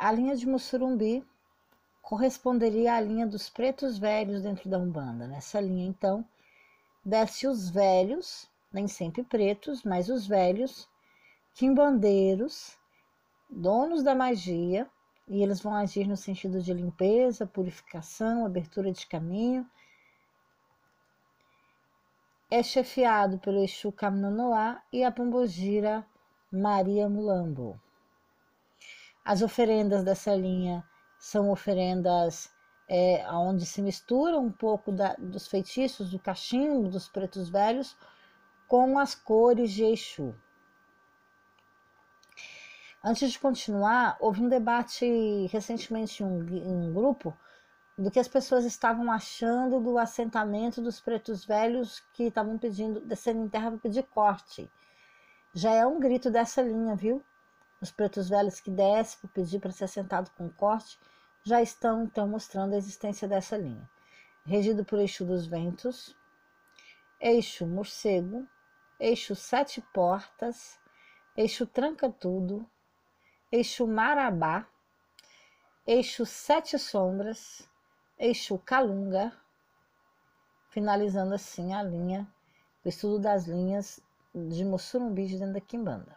a linha de Mussurumbi corresponderia à linha dos pretos velhos dentro da Umbanda. Nessa linha, então, desce os velhos, nem sempre pretos, mas os velhos, quimbandeiros, donos da magia, e eles vão agir no sentido de limpeza, purificação, abertura de caminho. É chefiado pelo Exu Kamnanoá e a Pombogira Maria Mulambo. As oferendas dessa linha são oferendas é, onde se mistura um pouco da, dos feitiços do cachimbo, dos pretos velhos, com as cores de Exu. Antes de continuar, houve um debate recentemente em um, em um grupo do que as pessoas estavam achando do assentamento dos pretos velhos que estavam pedindo, descendo em terra para pedir corte. Já é um grito dessa linha, viu? Os pretos velhos que descem para pedir para ser assentado com corte já estão então mostrando a existência dessa linha. Regido por eixo dos ventos, eixo morcego, eixo sete portas, eixo tranca tudo, eixo Marabá, eixo Sete Sombras, eixo Calunga, finalizando assim a linha, o estudo das linhas de Mussurumbi de dentro da Quimbanda.